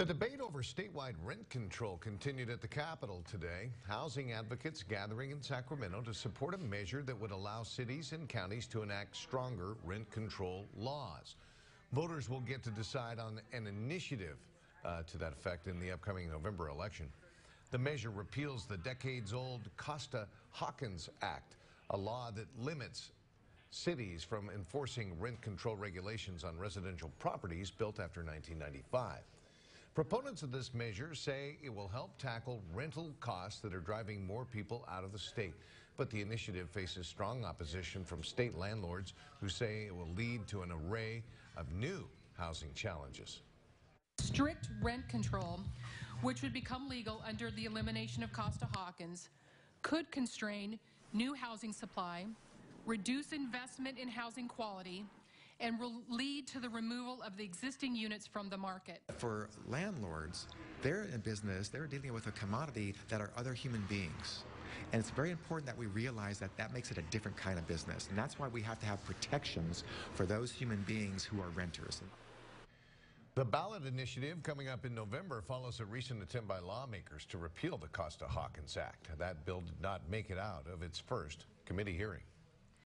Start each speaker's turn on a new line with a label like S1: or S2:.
S1: The debate over statewide rent control continued at the Capitol today. Housing advocates gathering in Sacramento to support a measure that would allow cities and counties to enact stronger rent control laws. Voters will get to decide on an initiative uh, to that effect in the upcoming November election. The measure repeals the decades old Costa Hawkins Act, a law that limits cities from enforcing rent control regulations on residential properties built after 1995. Proponents of this measure say it will help tackle rental costs that are driving more people out of the state. But the initiative faces strong opposition from state landlords who say it will lead to an array of new housing challenges.
S2: Strict rent control, which would become legal under the elimination of Costa-Hawkins, could constrain new housing supply, reduce investment in housing quality, and will lead to the removal of the existing units from the market.
S3: For landlords, they're in business, they're dealing with a commodity that are other human beings. And it's very important that we realize that that makes it a different kind of business. And that's why we have to have protections for those human beings who are renters.
S1: The ballot initiative coming up in November follows a recent attempt by lawmakers to repeal the Costa Hawkins Act. That bill did not make it out of its first committee hearing.